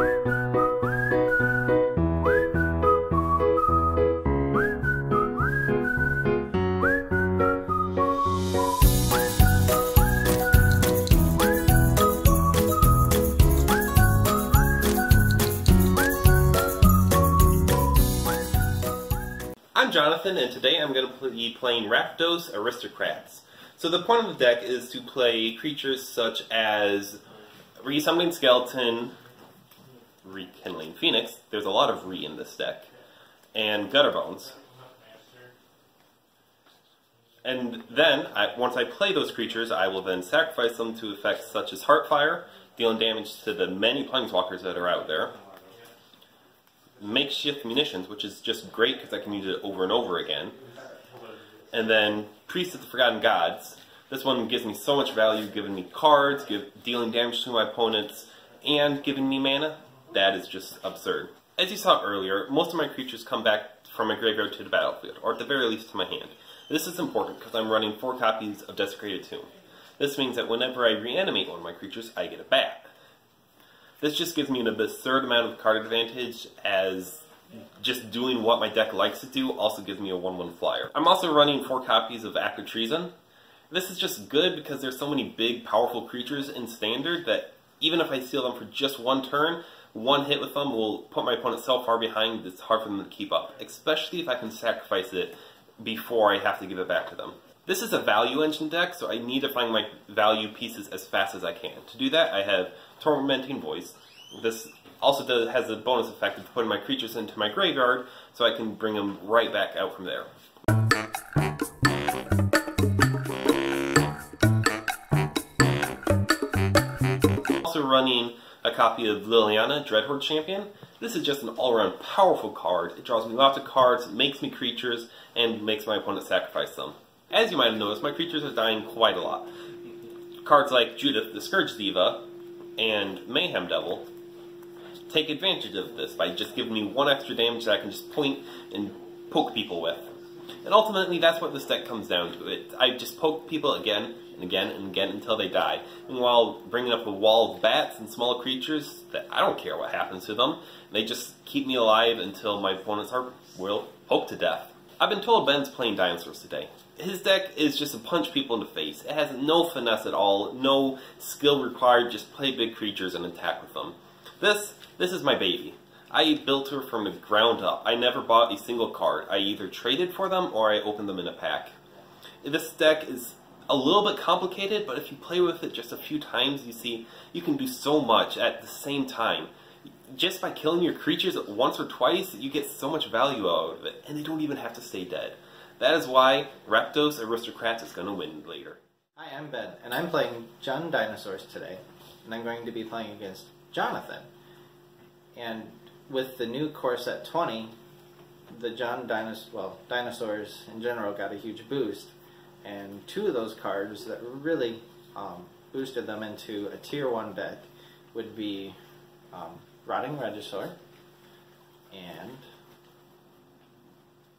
I'm Jonathan, and today I'm going to be playing Rakdos Aristocrats. So the point of the deck is to play creatures such as Reassembling Skeleton, Rekindling Phoenix, there's a lot of Re in this deck, and Gutterbones. And then, I, once I play those creatures, I will then sacrifice them to effects such as Heartfire, dealing damage to the many Planeswalkers that are out there, makeshift munitions, which is just great because I can use it over and over again. And then Priest of the Forgotten Gods. This one gives me so much value, giving me cards, give, dealing damage to my opponents, and giving me mana. That is just absurd. As you saw earlier, most of my creatures come back from my graveyard to the battlefield, or at the very least to my hand. This is important because I'm running four copies of Desecrated Tomb. This means that whenever I reanimate one of my creatures, I get it back. This just gives me an absurd amount of card advantage as just doing what my deck likes to do also gives me a 1-1 flyer. I'm also running 4 copies of Act of Treason. This is just good because there's so many big, powerful creatures in Standard that even if I steal them for just one turn, one hit with them will put my opponent so far behind it's hard for them to keep up, especially if I can sacrifice it before I have to give it back to them. This is a value engine deck, so I need to find my value pieces as fast as I can. To do that, I have Tormenting Voice. This also does, has a bonus effect of putting my creatures into my graveyard, so I can bring them right back out from there. Also running a copy of Liliana, Dreadhorde Champion. This is just an all-around powerful card. It draws me lots of cards, makes me creatures, and makes my opponent sacrifice them. As you might have noticed, my creatures are dying quite a lot. Cards like Judith, the Scourge Diva, and Mayhem Devil take advantage of this by just giving me one extra damage that I can just point and poke people with. And ultimately, that's what this deck comes down to. It, I just poke people again and again and again until they die. And while bringing up a wall of bats and small creatures, that I don't care what happens to them. They just keep me alive until my opponents are will poke to death. I've been told Ben's playing dinosaurs today. His deck is just to punch people in the face. It has no finesse at all, no skill required, just play big creatures and attack with them. This, this is my baby. I built her from the ground up. I never bought a single card. I either traded for them or I opened them in a pack. This deck is a little bit complicated, but if you play with it just a few times, you see you can do so much at the same time just by killing your creatures once or twice, you get so much value out of it, and they don't even have to stay dead. That is why Rakdos Aristocrats is going to win later. Hi, I'm Ben, and I'm playing Jund Dinosaurs today, and I'm going to be playing against Jonathan. And with the new core set 20, the Jund Dinos well, dinosaurs in general got a huge boost, and two of those cards that really um, boosted them into a tier 1 deck would be um, Rotting Regisaur, and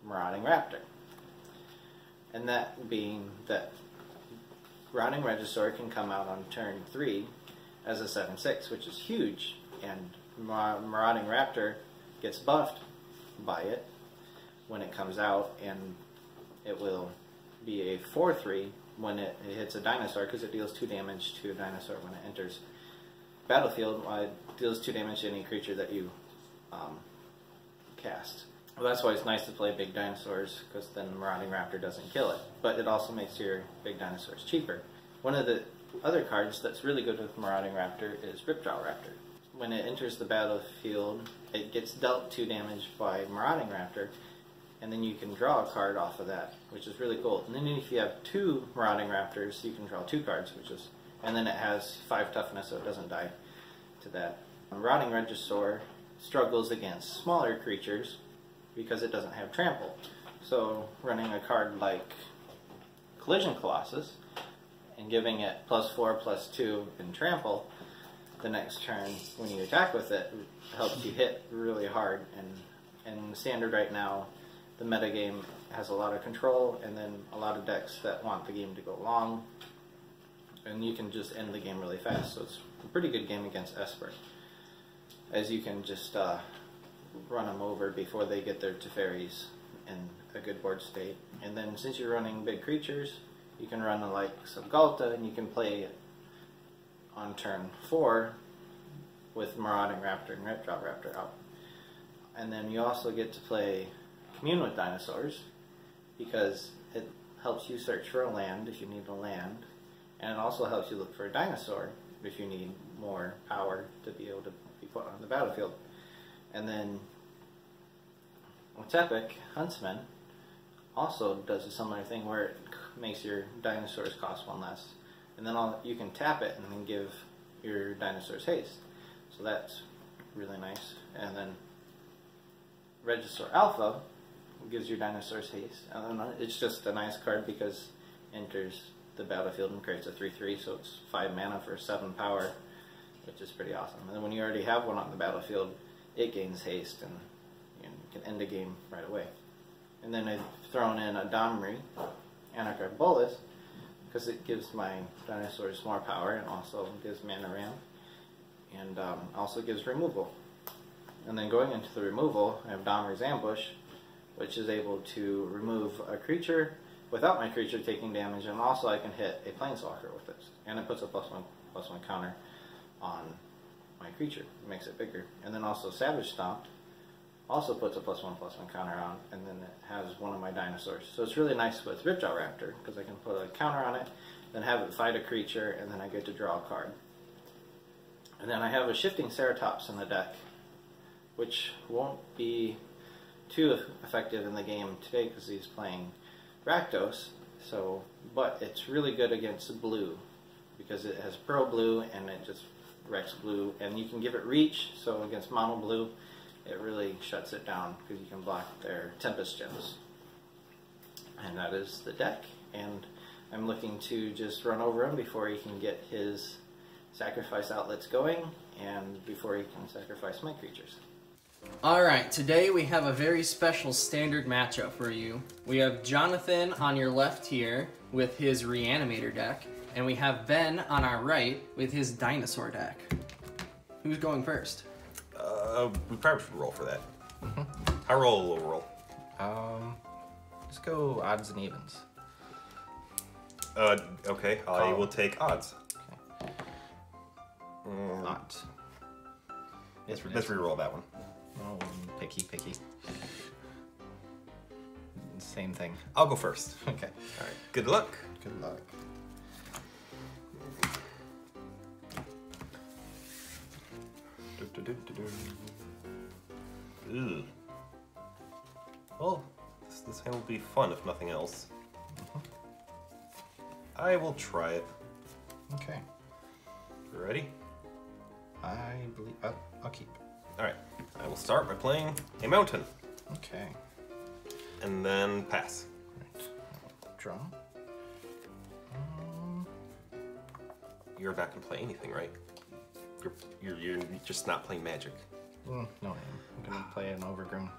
Marauding Raptor. And that being that Rotting Regisaur can come out on turn 3 as a 7-6, which is huge, and Marauding Raptor gets buffed by it when it comes out, and it will be a 4-3 when it, it hits a dinosaur, because it deals 2 damage to a dinosaur when it enters battlefield, uh, deals 2 damage to any creature that you um, cast. Well, that's why it's nice to play big dinosaurs, because then Marauding Raptor doesn't kill it. But it also makes your big dinosaurs cheaper. One of the other cards that's really good with Marauding Raptor is Ripjaw Raptor. When it enters the battlefield, it gets dealt 2 damage by Marauding Raptor, and then you can draw a card off of that, which is really cool. And then if you have two Marauding Raptors, you can draw two cards, which is and then it has 5 toughness so it doesn't die to that. Marauding Regisaur struggles against smaller creatures because it doesn't have trample. So running a card like Collision Colossus and giving it plus 4, plus 2 in trample the next turn when you attack with it helps you hit really hard and in standard right now the metagame has a lot of control and then a lot of decks that want the game to go long and you can just end the game really fast. So it's a pretty good game against Esper. as you can just uh, run them over before they get their Teferis in a good board state. And then since you're running big creatures, you can run like Subgalta and you can play on turn four with Marauding Raptor and Ripjaw Raptor out. And then you also get to play Commune with Dinosaurs because it helps you search for a land if you need a land, and it also helps you look for a dinosaur if you need more power to be able to be put on the battlefield. And then Otepec, Huntsman also does a similar thing where it makes your dinosaurs cost one less. And then all, you can tap it and then give your dinosaurs haste. So that's really nice. And then Regisaur Alpha gives your dinosaurs haste. And then it's just a nice card because enters the battlefield and creates a 3-3, so it's 5 mana for 7 power, which is pretty awesome. And then when you already have one on the battlefield, it gains haste and you, can end the game right away. And then I've thrown in a Domri, Anarch Bolas, because it gives my dinosaurs more power and also gives mana ramp, and um, also gives removal. And then going into the removal, I have Domri's Ambush, which is able to remove a creature without my creature taking damage, and also I can hit a Planeswalker with this. And it puts a plus one, plus one counter on my creature. It makes it bigger. And then also Savage Stomp also puts a plus one, plus one counter on, and then it has one of my dinosaurs. So it's really nice with Ripjaw Raptor, because I can put a counter on it, then have it fight a creature, and then I get to draw a card. And then I have a Shifting Ceratops in the deck, which won't be too effective in the game today because he's playing Rakdos. So, but it's really good against blue because it has pearl blue and it just wrecks blue, and you can give it reach. So against mono blue, it really shuts it down because you can block their Tempest Djinns. And that is the deck. And I'm looking to just run over him before he can get his sacrifice outlets going and before he can sacrifice my creatures. Alright, today we have a very special standard matchup for you. We have Jonathan on your left here with his Reanimator deck, and we have Ben on our right with his Dinosaur deck. Who's going first? Uh, we probably should roll for that. I roll a little roll. Um, let's go odds and evens. Uh, okay, I will take odds. Odds. Let's, let's re-roll that one. Oh, picky, picky. Same thing. I'll go first. Okay. All right. Good luck. Good luck. Ugh. Well, this, this hand will be fun if nothing else. I will try it. Okay. You ready? I believe uh, I'll keep. All right. I will start by playing a mountain, Okay. and then pass. Right. Draw. Um, You're not gonna play anything, right? You're, you're, you're just not playing Magic. mm, no, I am. I'm gonna play an overgrown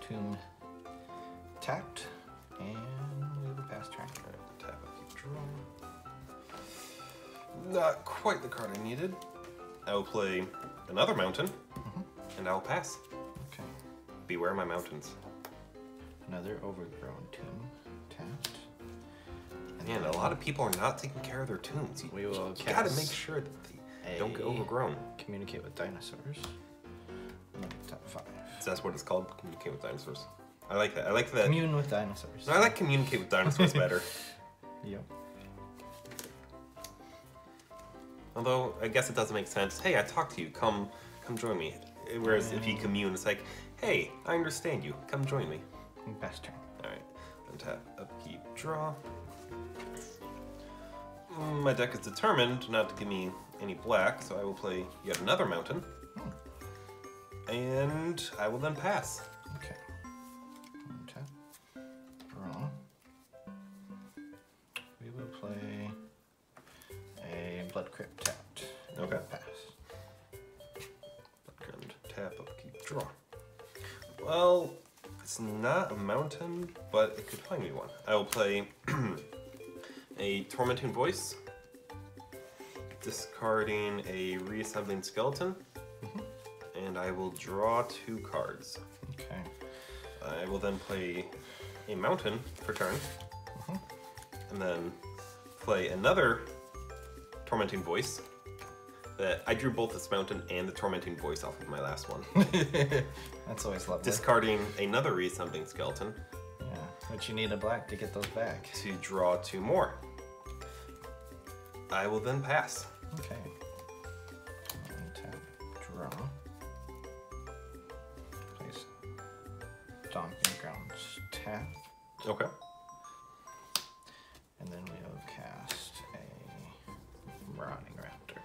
tomb tapped, and we have a pass turn. All right, tap up, keep draw. Not quite the card I needed. I will play another mountain, and I will pass. Okay. Beware my mountains. Another overgrown tomb tapped. And Man, a lot of people are not taking care of their tombs. You, We will you gotta make sure that they don't get overgrown. communicate with dinosaurs. Mm, Top five. So that's what it's called, communicate with dinosaurs. I like that. I like that. Commune with dinosaurs. No, I like communicate with dinosaurs better. Yep. Although I guess it doesn't make sense. Hey, I talked to you. Come, come join me. Whereas if you commune, it's like, hey, I understand you. Come join me. Pass turn. All right. Untap, upkeep, draw. Mm, My deck is determined not to give me any black, so I will play yet another mountain. And I will then pass. Okay. Tap. Draw. We will play a Blood Crypt tapped. Okay. Pass. Background, tap, upkeep, draw. Well, it's not a mountain, but it could find me one. I will play a Tormenting Voice, discarding a Reassembling Skeleton, mm-hmm. and I will draw two cards. Okay. I will then play a mountain for turn, mm-hmm. and then play another tormenting voice. That I drew both this mountain and the tormenting voice off of my last one, That's always lovely. discarding another reassembling skeleton yeah. But you need a black to get those back. to draw two more. I will then pass. Okay. Untap, draw. Place Stomping Grounds tap. Okay. And then we'll cast a Marauding Raptor.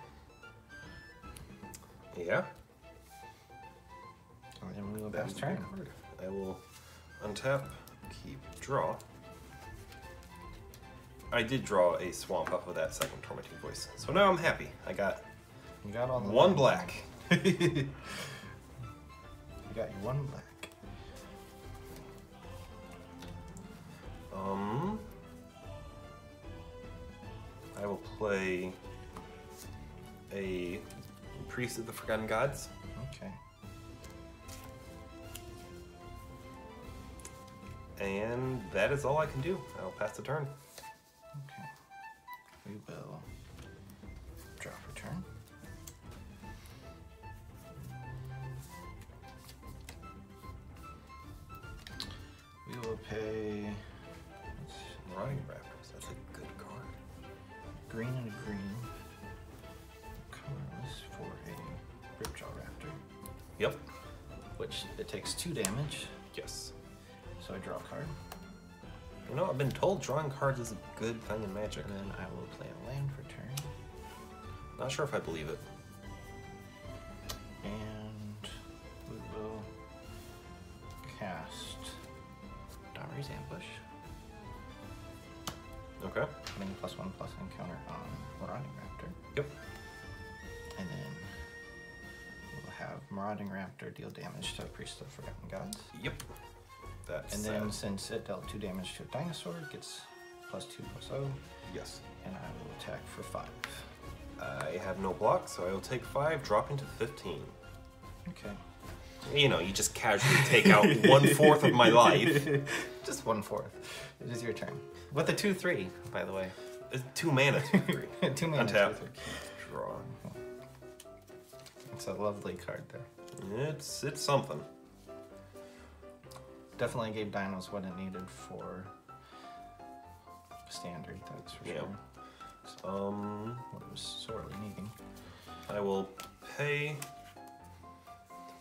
Yeah. And then we will pass turn. card. I will untap, keep draw. I did draw a swamp off of that second tormenting voice, so now I'm happy. I got You got all the one black. You got your one black. Um, I will play a priest of the Forgotten Gods. Okay. And that is all I can do. I'll pass the turn. Okay. We will draw for turn. We will pay let's Raptors, that's a good card. green and a green colorless for a Ripjaw Raptor, Yep. which it takes two damage. Yes. So I draw a card, You know, I've been told drawing cards is a good thing in Magic. and then I will play a land for turn. Not sure if I believe it. And we will cast Domri's Ambush, Okay. putting plus one plus encounter on Marauding Raptor. Yep. And then we'll have Marauding Raptor deal damage to Priest of Forgotten Gods. Yep. That's And then sad. since it dealt two damage to a dinosaur, it gets plus two plus O, yes. and I will attack for five. I have no block, so I will take five, dropping to 15. Okay. You know, you just casually take out one fourth of my life. Just one fourth. It is your turn. With a two three, by the way. It's two mana, two, three. two mana. Untap. two, three. Draw. It's a lovely card there. It's it's something. Definitely gave Dinos what it needed for standard, that's for Yeah. sure. Um, What it was sorely needing. I will pay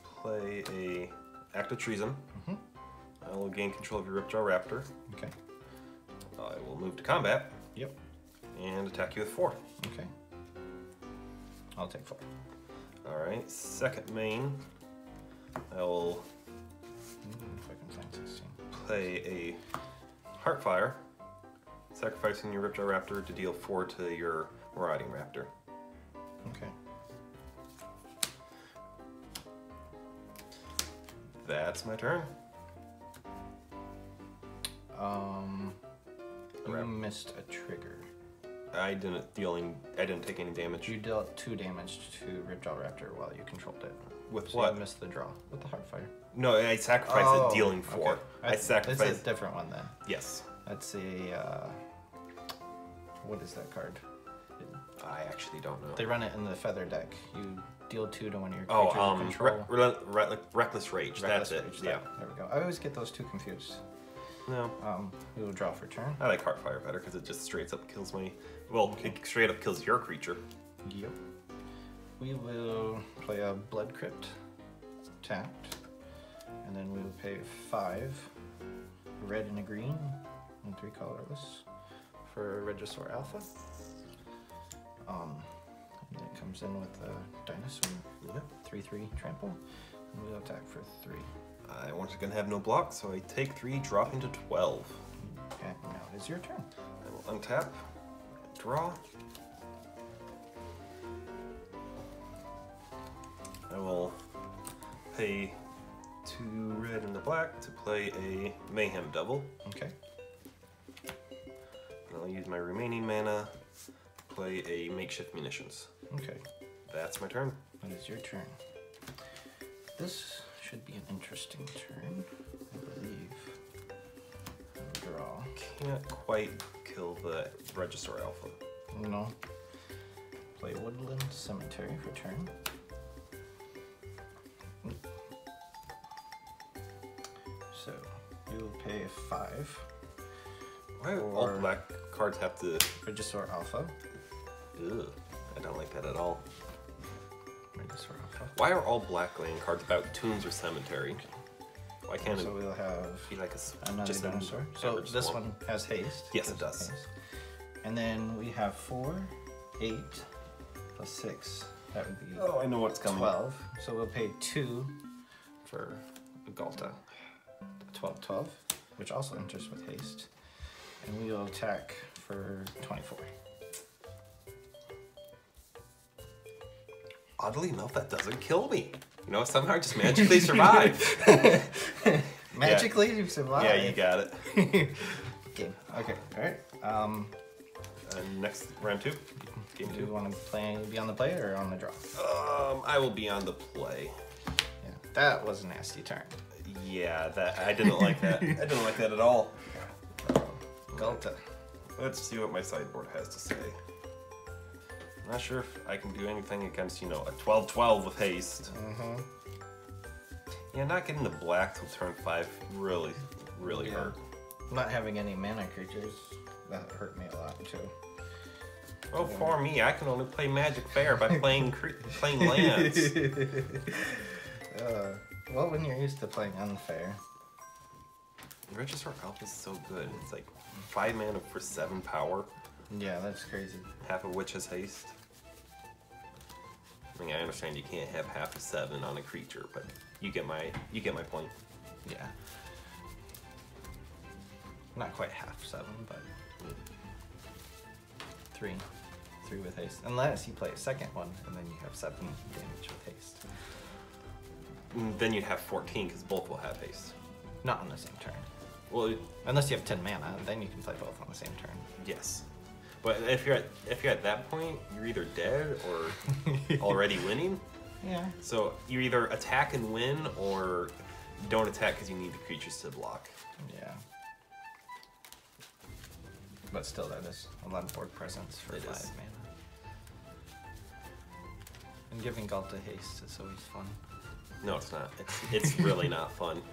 to play a act of treason. Mhm. I will gain control of your Ripjaw Raptor. Okay. I will move to combat Yep. and attack you with four. Okay. I'll take four. All right. Second main. I will Mm, if I can find 16. play a Heartfire, sacrificing your Ripjaw Raptor to deal four to your Marauding Raptor. Okay. That's my turn. Um, you Alright. missed a trigger. I didn't dealing. I didn't take any damage. You dealt two damage to Ripjaw Raptor while you controlled it. With So what? You missed the draw with the Heartfire. No, I sacrificed Oh, it dealing four. okay. I That's- sacrificed. It's a different one then. yes. That's a. Uh, what is that card? I actually don't know. They run it in the feather deck. You deal two to one of your oh, creatures you um, control. re- re- re- reckless rage. Reckless That's Rage, it. Yeah. There we go. I always get those two confused. No, Um, we will draw for turn. I like Heartfire better because it just straight up kills me. Well, it straight up kills your creature. Yep. We will play a Blood Crypt, tapped, and then we will pay five, red and a green, and three colorless for Regisaur Alpha. Um, and then it comes in with a dinosaur, Yeah. three three trample, and we'll attack for three. I once again have no block, so I take three, drop into twelve. Okay, now it is your turn. I will untap, draw. I will pay two red and a black to play a Mayhem Devil. Okay. And I'll use my remaining mana to play a Makeshift Munitions. Okay. That's my turn. It is your turn. This should be an interesting turn, I believe. Draw. Can't quite kill the Regisaur Alpha. No. Play Woodland Cemetery for turn. Five. Why do all black cards have to... Regisaur Alpha. Ugh, I don't like that at all. Regisaur Alpha. Why are all black land cards about tombs or cemetery? Why can't So it we'll have be like a another just dinosaur. So this swamp? one has haste. Yes, it does. haste. And then we have four, eight, plus six. That would be Oh, I know what's coming. 12. So we'll pay 2 for Ghalta. 12, 12, which also enters with haste. And we will attack for 24. Oddly enough, that doesn't kill me. You know, somehow I just magically survive. Magically, you survive. yeah, you got it. Game. Okay, alright. Um, Uh, next round two, game do you two. want to play, be on the play or on the draw? Um, I will be on the play. Yeah, that was a nasty turn. Yeah, that I didn't like that. I didn't like that at all. Ghalta. Let's see what my sideboard has to say. I'm not sure if I can do anything against, you know, a 12-12 with haste. Mm-hmm. Yeah, not getting the black till turn five really, really Yeah. hurt. Not having any mana creatures, that hurt me a lot too. Oh, for me, I can only play Magic Fair by playing cre- playing lands. uh, well, when you're used to playing unfair. Regisaur Alpha is so good. It's like five mana for seven power, Yeah, that's crazy. half of which is haste. I mean, I understand you can't have half of seven on a creature, but you get my you get my point. Yeah. Not quite half seven, but three. Three with haste. Unless you play a second one, and then you have seven damage with haste. Then you'd have 14 because both will have haste. Not on the same turn. Well, Unless you have 10 mana, then you can play both on the same turn. yes. But if you're at if you're at that point, you're either dead or already winning. Yeah. So you either attack and win, or don't attack because you need the creatures to block. Yeah. But still, that is a lot of board presence for It five is. mana. And giving Ghalta haste is always fun. No, it's not. It's it's really not fun.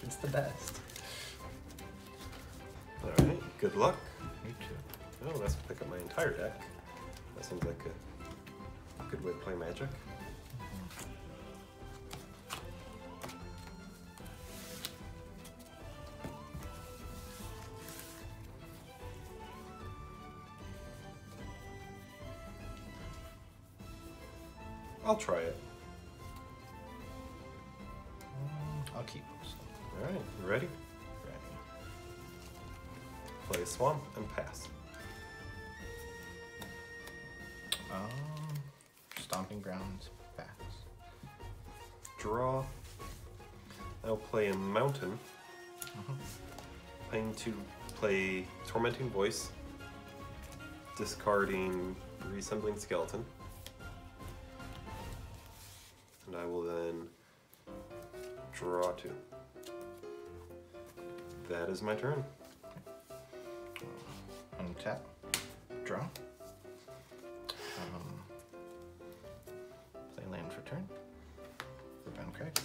It's the best. All right. Good luck. Me too. Oh, let's pick up my entire deck. That seems like a good way to play Magic. I'll try it. Keep. All right, you ready? Ready. Play Swamp and pass. Um, stomping grounds, bats. Draw. I'll play a Mountain. Playing to play Tormenting Voice. Discarding Reassembling Skeleton. Is my turn. Untap. Draw. Um, play land for turn. Ben Craig.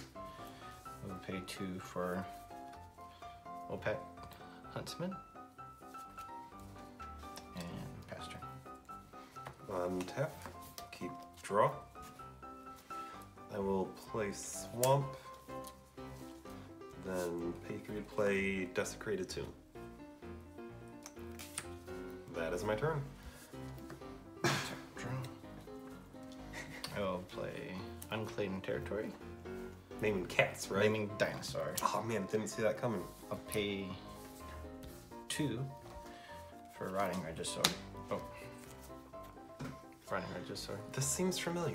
We'll pay two for Otepec Huntsman. And pass turn. Untap. Keep draw. I will play Swamp. Then pay three to play Desecrated Tomb. That is my turn. I will play Unclaimed Territory. Naming cats, right? Naming Dinosaur. Oh man, didn't see that coming. I'll pay two for Rotting Regisaur. Oh. Rotting Regisaur. This seems familiar.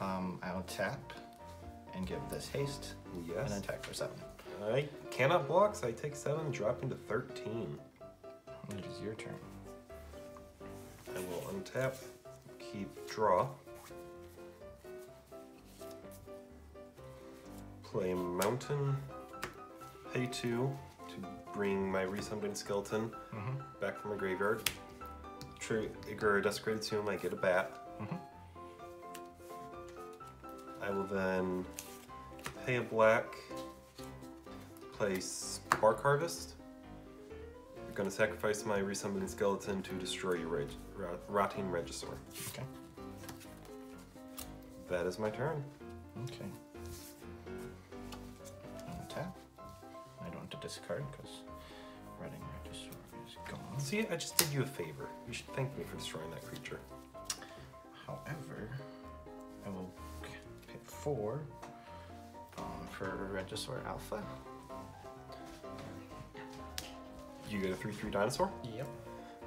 Um, I'll tap and give this haste Yes. and attack for seven. I cannot block, so I take seven, dropping to 13. It is your turn. I will untap, keep draw. play Mountain, pay two to bring my resummoned skeleton mm-hmm. back from my graveyard. Trigger a desecrated tomb, I get a bat. Mm-hmm. I will then pay a black, play Spark Harvest. I'm gonna sacrifice my resummoned skeleton to destroy your reg- rot- rotting Regisaur. Okay. That is my turn. Okay. Untap. I don't have to discard because rotting Regisaur is gone. See, I just did you a favor. You should thank me for destroying that creature. However, I will pay four um, for Regisaur Alpha. You get a 3 3 dinosaur? Yep.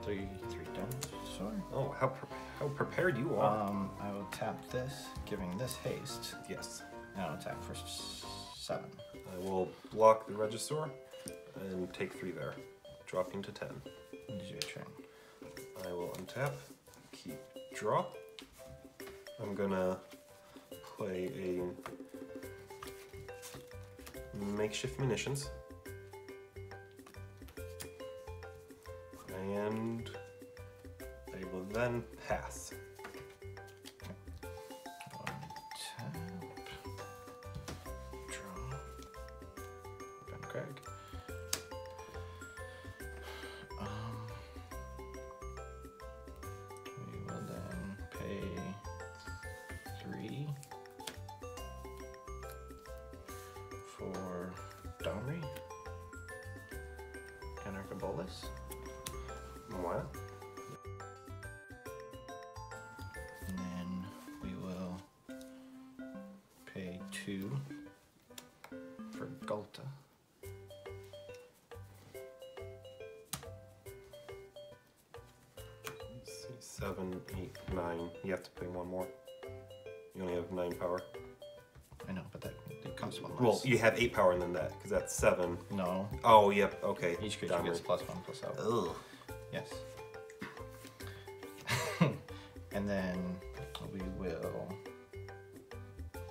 Three, three dinosaur. Oh, how, pre- how prepared you are. Um, I will tap this, giving this haste, yes. and I'll tap for s- seven. I will block the Regisaur and take 3 there, dropping to 10. It's your turn. I will untap, keep draw. I'm gonna play a makeshift munitions. And I will then pass. Seven, eight, nine. You have to pay one more. You only have nine power. I know, but that it costs one less. Well, you have eight power and then that, because that's seven. no. Oh, yep, okay. Each creature gets plus one plus out. Ugh. Yes. and then we will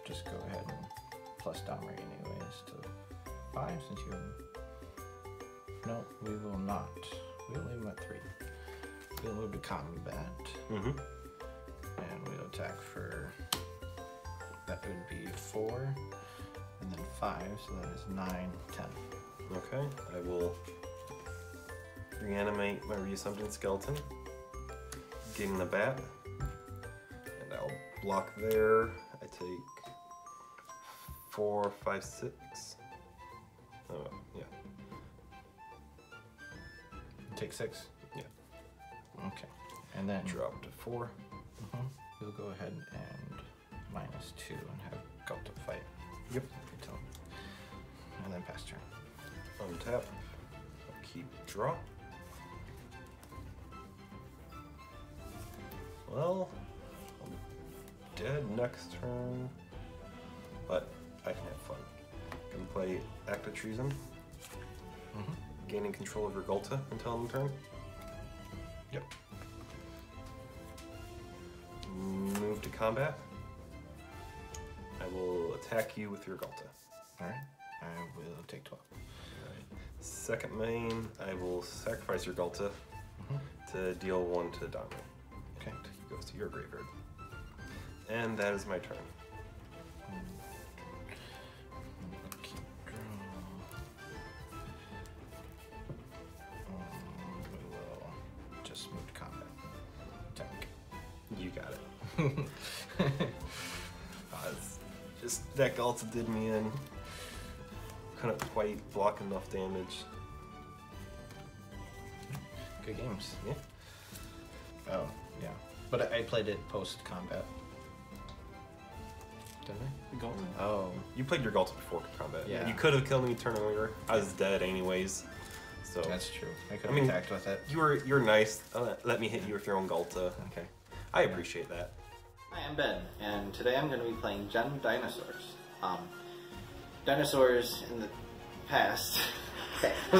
just go ahead and plus Domri anyways to five since you. No, we will not. We'll leave him at three. We'll move to combat. Mm-hmm. And we'll attack for that would be four and then five, so that is nine, ten. Okay, I will reanimate my reassembling skeleton, getting the bat, and I'll block there. I take four, five, six. Oh, yeah. Take six. Okay. And then Drop to four. Mhm. we'll go ahead and minus two and have Ghalta fight. Yep. And then pass turn. Untap. Keep draw. Well, I'm dead next turn, but I can have fun. Can play Act of Treason, Mhm. gaining control over Ghalta until end turn. Yep. Move to combat. I will attack you with your Ghalta. All right. I will take twelve. Second main, I will sacrifice your Ghalta mm-hmm. to deal one to Dominic. Okay. He goes to your graveyard. And that is my turn. Mm. Just that did me in. Couldn't quite block enough damage. Good games. Yeah. Oh, yeah. But I I played it post combat. Didn't I? Ghalta? Oh. You played your Ghalta before combat. Yeah. You could have killed me turn earlier. I was dead anyways. So That's true. I could I have mean- attacked with it. you were you're nice. Uh, let me hit you with your own Ghalta. Okay. I appreciate that. Hi, I'm Ben, and today I'm going to be playing Gen Dinosaurs. Um, dinosaurs in the past. no,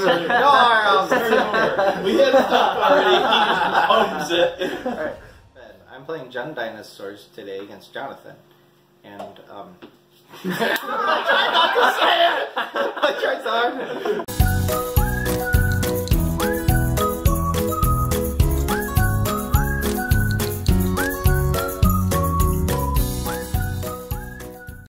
We had stuff already. He just owns it. Alright, Ben, I'm playing Gen Dinosaurs today against Jonathan. And um, I tried not to say it. I tried so hard.